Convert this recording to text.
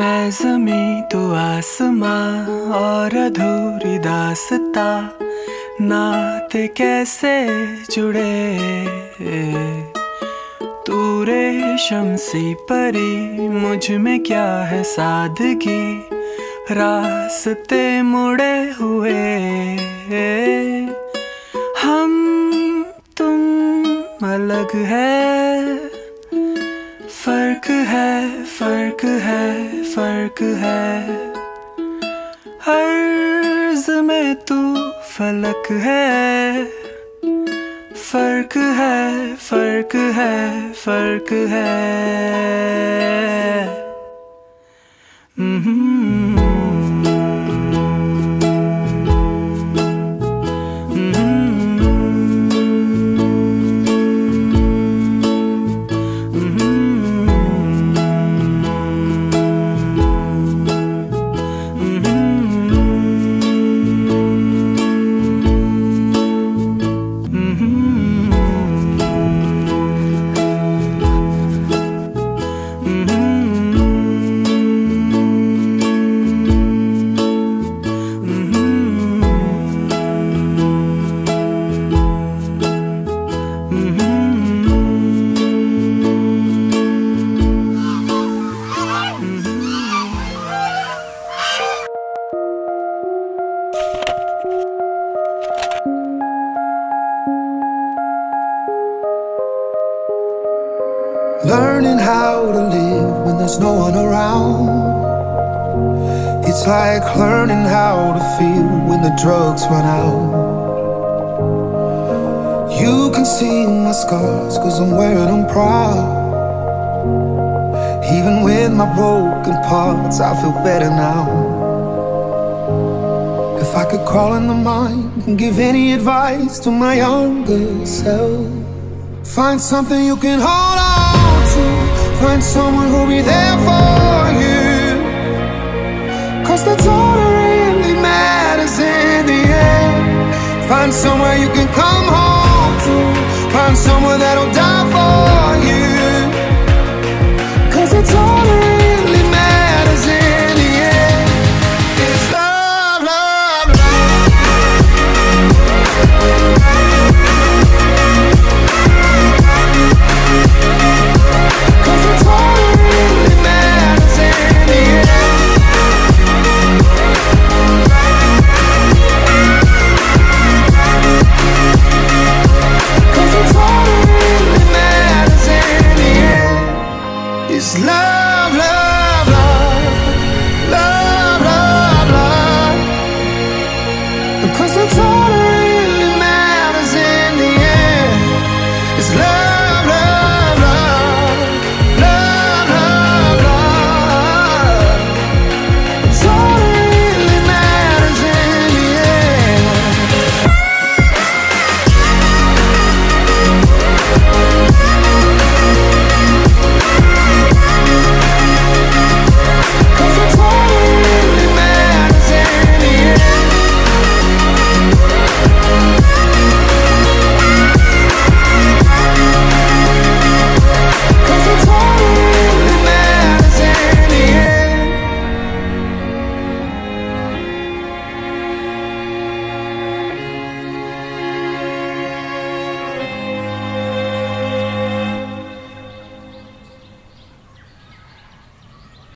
जमी तो आसमां और अधूरी दासता। नाते कैसे जुड़े? तू रेशम सी परी, मुझमें क्या है सादगी? रास्ते मुड़े हुए। हम तुम अलग है। फ़र्क है फ़र्क है। अर्ज़ में तू फलक है। फ़र्क है फ़र्क है फ़र्क है। Learning how to live when there's no one around. It's like learning how to feel when the drugs run out. You can see my scars, cause I'm wearing them proud. Even with my broken parts, I feel better now. If I could crawl in the mind and give any advice to my younger self, find something you can hold on. Find someone who'll be there for you. Cause that's all that really matters in the end. Find somewhere you can come home to. Find someone that'll die is love.